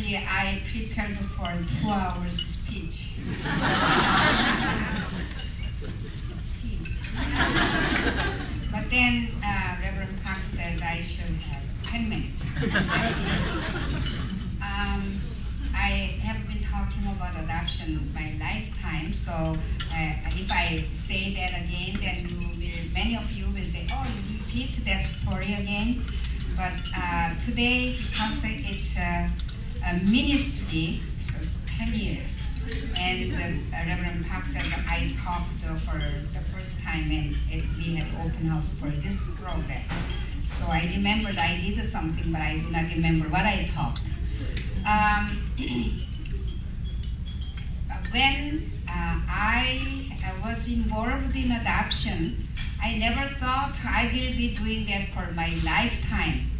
Actually, I prepared for a two hours speech. See. But then uh, Reverend Park said I should have 10 minutes. um, I have been talking about adoption my lifetime, so uh, if I say that again, then you will, many of you will say, oh, you repeat that story again. But uh, today, because it's a, a ministry, so 10 years, and uh, Reverend Park said I talked for the first time and it, we had open house for this program. So I remembered I did something, but I do not remember what I talked. Um, when uh, I was involved in adoption, I never thought I will be doing that for my lifetime.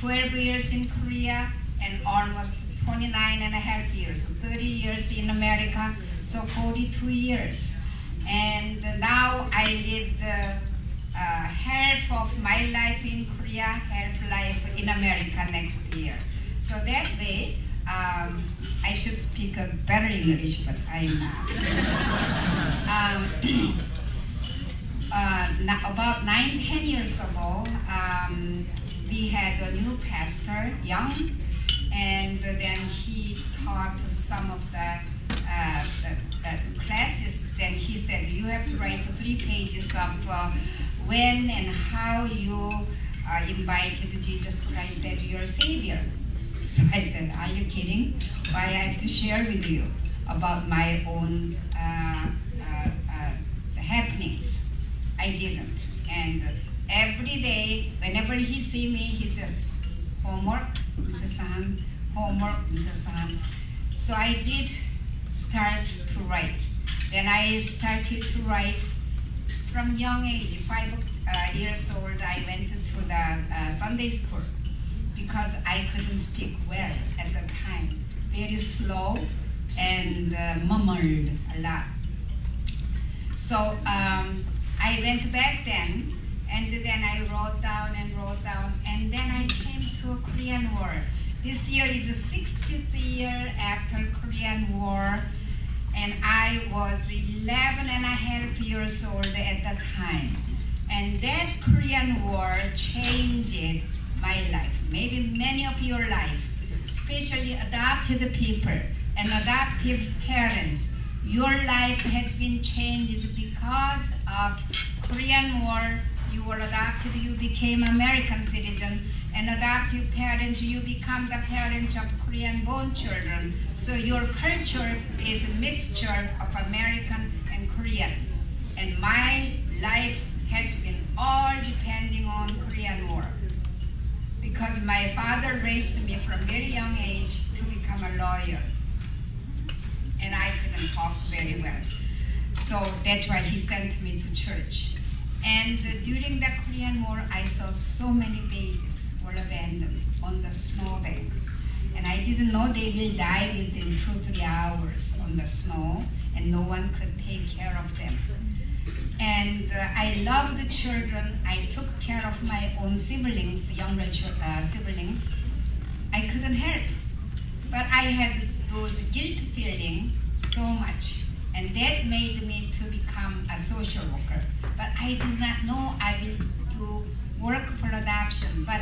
12 years in Korea and almost 29 and a half years, 30 years in America, so 42 years. And now I live the uh, half of my life in Korea, half life in America next year. So that way, um, I should speak a better English, but I'm not. um, uh, about nine, ten years ago, um, we had a new pastor, Young, and then he taught some of the, uh, the, classes. Then he said, you have to write three pages of uh, when and how you uh, invited Jesus Christ as your Savior. So I said, are you kidding? Why I have to share with you about my own uh, uh, uh happenings. I didn't. And every day, whenever he see me, he says, homework, Mrs. San, homework, Mrs. San. So I did start to write. Then I started to write from young age, five uh, years old, I went to the uh, Sunday school because I couldn't speak well at the time. Very slow and uh, mumbled a lot. So um, I went back then, and then I wrote down and wrote down, and then I came to Korean War. This year is the 60th year after Korean War, and I was 11 and a half years old at the time. And that Korean War changed my life, maybe many of your life, especially adopted people and adoptive parents. Your life has been changed because of Korean War. You were adopted, you became American citizen, and adoptive parents, you become the parents of Korean-born children. So your culture is a mixture of American and Korean. And my life has been all depending on Korean War because my father raised me from very young age to become a lawyer. And I couldn't talk very well. So that's why he sent me to church. And during the Korean War, I saw so many babies were abandoned on the snowbank. And I didn't know they will die within two, three hours on the snow, and no one could take care of them. And uh, I love the children. I took care of my own siblings, younger uh, siblings. I couldn't help. But I had those guilt feeling so much. And that made me to become a social worker. But I did not know I will do work for adoption. But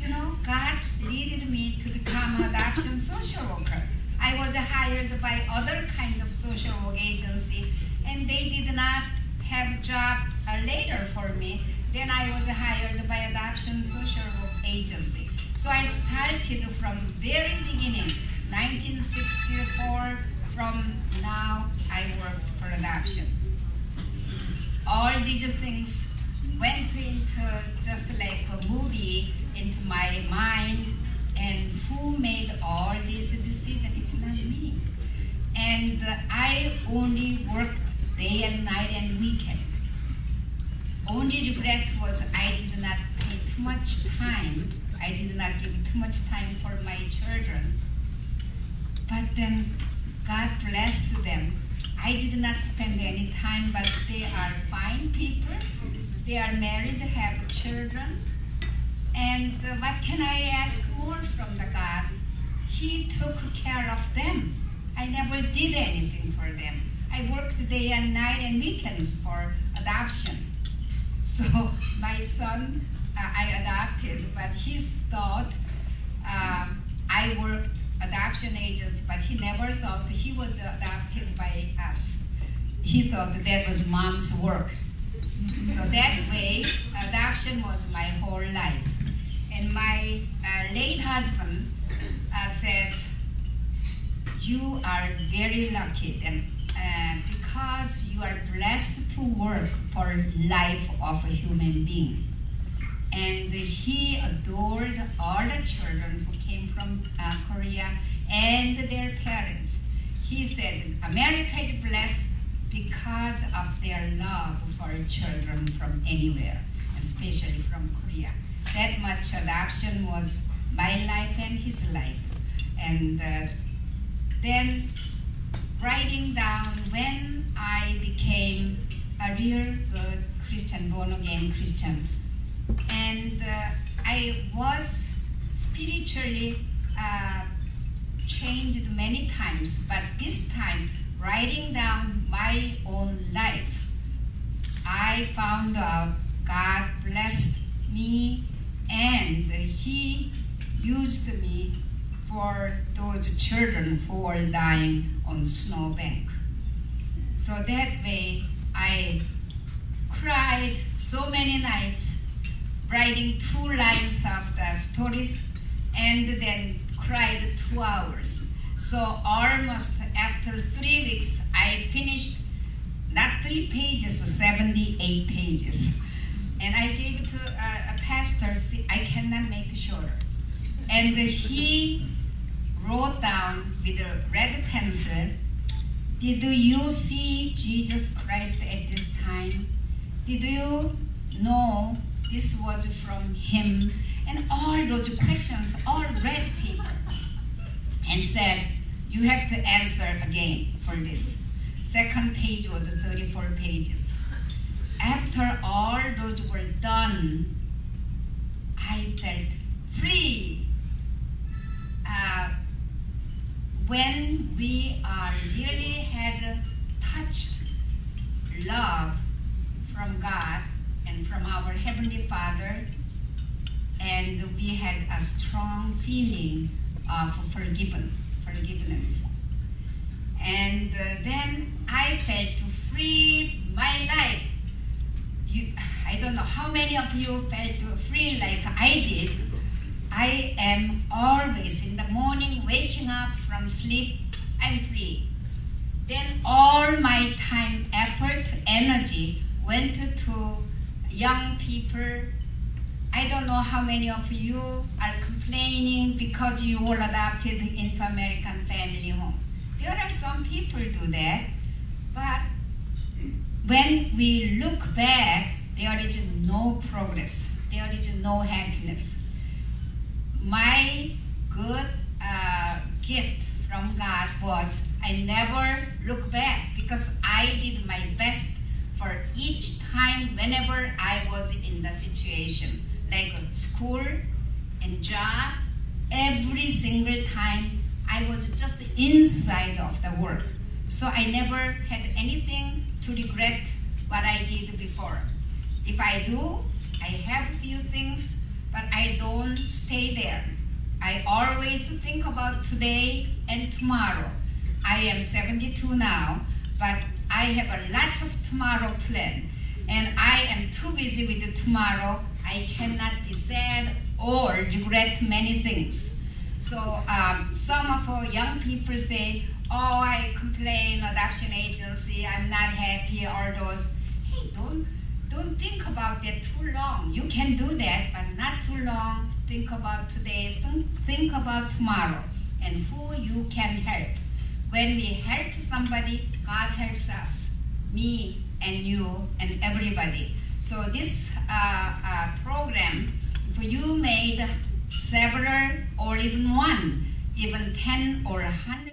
you know, God leaded me to become an adoption social worker. I was hired by other kinds of social work agency, and they did not have a job later for me. Then I was hired by Adoption Social Work Agency. So I started from very beginning, 1964, from now I work for adoption. All these things went into just like a movie into my mind and who made all these decisions? It's not me. And I only worked day and night and weekend. Only regret was I did not pay too much time. I did not give too much time for my children. But then God blessed them. I did not spend any time, but they are fine people. They are married, have children. And what can I ask more from the God? he took care of them. I never did anything for them. I worked day and night and weekends for adoption. So my son, uh, I adopted, but he thought uh, I worked adoption agents, but he never thought he was adopted by us. He thought that was mom's work. So that way, adoption was my whole life. And my uh, late husband uh, said, you are very lucky and uh, because you are blessed to work for life of a human being and he adored all the children who from uh, korea and their parents he said america is blessed because of their love for children from anywhere especially from korea that much adoption was my life and his life and uh, then writing down when I became a real good Christian, born again Christian. And uh, I was spiritually uh, changed many times, but this time, writing down my own life, I found out God blessed me and He used me for those children who are dying on snowbank. So that way, I cried so many nights, writing two lines of the stories, and then cried two hours. So almost after three weeks, I finished not three pages, 78 pages. And I gave it to a, a pastor, see, I cannot make it shorter. And he wrote down with a red pencil, Did you see Jesus Christ at this time? Did you know this was from him? And all those questions, all red paper. And said, You have to answer again for this. Second page was 34 pages. After all those were done, I felt free. Uh, when we are really had touched love from God and from our Heavenly Father, and we had a strong feeling of forgiven, forgiveness. And uh, then I felt to free my life. You, I don't know how many of you felt free like I did I am always in the morning waking up from sleep, I'm free. Then all my time, effort, energy went to young people. I don't know how many of you are complaining because you were adopted into American family home. There are some people do that, but when we look back, there is no progress. There is no happiness my good uh, gift from God was I never look back because I did my best for each time whenever I was in the situation, like school and job, every single time I was just inside of the work. So I never had anything to regret what I did before. If I do, I have a few things but I don't stay there. I always think about today and tomorrow. I am 72 now, but I have a lot of tomorrow plan. And I am too busy with the tomorrow. I cannot be sad or regret many things. So um, some of our young people say, oh, I complain, adoption agency, I'm not happy, all those. Hey, don't don't think about that too long. You can do that, but not too long. Think about today, think about tomorrow, and who you can help. When we help somebody, God helps us, me and you and everybody. So this uh, uh, program, you made several or even one, even 10 or 100,